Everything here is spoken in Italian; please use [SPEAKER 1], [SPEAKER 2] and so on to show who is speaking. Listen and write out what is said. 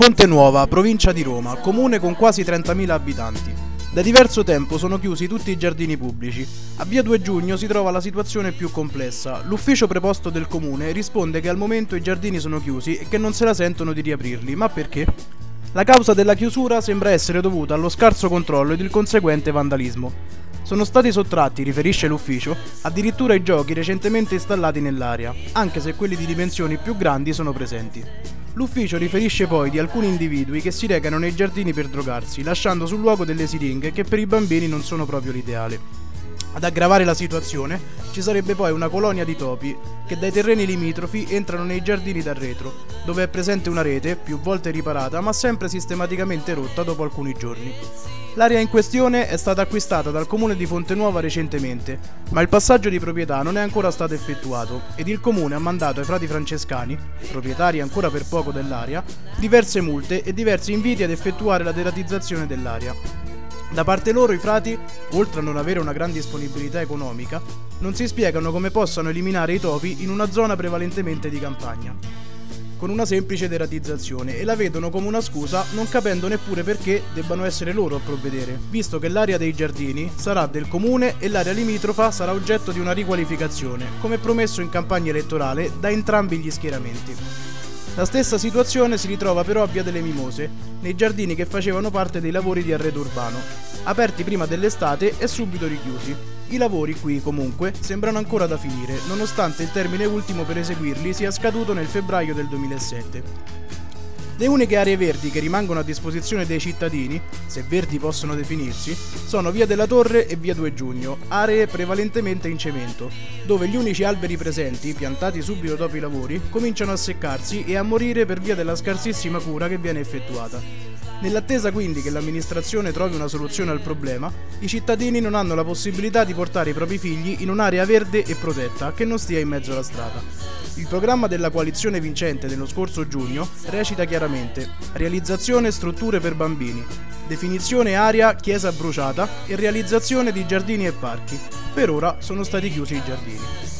[SPEAKER 1] Fonte Nuova, provincia di Roma, comune con quasi 30.000 abitanti. Da diverso tempo sono chiusi tutti i giardini pubblici. A via 2 giugno si trova la situazione più complessa. L'ufficio preposto del comune risponde che al momento i giardini sono chiusi e che non se la sentono di riaprirli. Ma perché? La causa della chiusura sembra essere dovuta allo scarso controllo ed il conseguente vandalismo. Sono stati sottratti, riferisce l'ufficio, addirittura i giochi recentemente installati nell'area, anche se quelli di dimensioni più grandi sono presenti. L'ufficio riferisce poi di alcuni individui che si recano nei giardini per drogarsi, lasciando sul luogo delle siringhe che per i bambini non sono proprio l'ideale. Ad aggravare la situazione ci sarebbe poi una colonia di topi che dai terreni limitrofi entrano nei giardini dal retro, dove è presente una rete, più volte riparata, ma sempre sistematicamente rotta dopo alcuni giorni. L'area in questione è stata acquistata dal comune di Fontenuova recentemente, ma il passaggio di proprietà non è ancora stato effettuato ed il comune ha mandato ai frati francescani, proprietari ancora per poco dell'area, diverse multe e diversi inviti ad effettuare la deratizzazione dell'area. Da parte loro i frati, oltre a non avere una gran disponibilità economica, non si spiegano come possano eliminare i topi in una zona prevalentemente di campagna con una semplice deratizzazione e la vedono come una scusa non capendo neppure perché debbano essere loro a provvedere, visto che l'area dei giardini sarà del comune e l'area limitrofa sarà oggetto di una riqualificazione, come promesso in campagna elettorale da entrambi gli schieramenti. La stessa situazione si ritrova però a Via delle Mimose, nei giardini che facevano parte dei lavori di arredo urbano, aperti prima dell'estate e subito richiusi, i lavori qui, comunque, sembrano ancora da finire, nonostante il termine ultimo per eseguirli sia scaduto nel febbraio del 2007. Le uniche aree verdi che rimangono a disposizione dei cittadini, se verdi possono definirsi, sono Via della Torre e Via 2 Giugno, aree prevalentemente in cemento, dove gli unici alberi presenti, piantati subito dopo i lavori, cominciano a seccarsi e a morire per via della scarsissima cura che viene effettuata. Nell'attesa quindi che l'amministrazione trovi una soluzione al problema, i cittadini non hanno la possibilità di portare i propri figli in un'area verde e protetta che non stia in mezzo alla strada. Il programma della coalizione vincente dello scorso giugno recita chiaramente realizzazione strutture per bambini, definizione area chiesa bruciata e realizzazione di giardini e parchi. Per ora sono stati chiusi i giardini.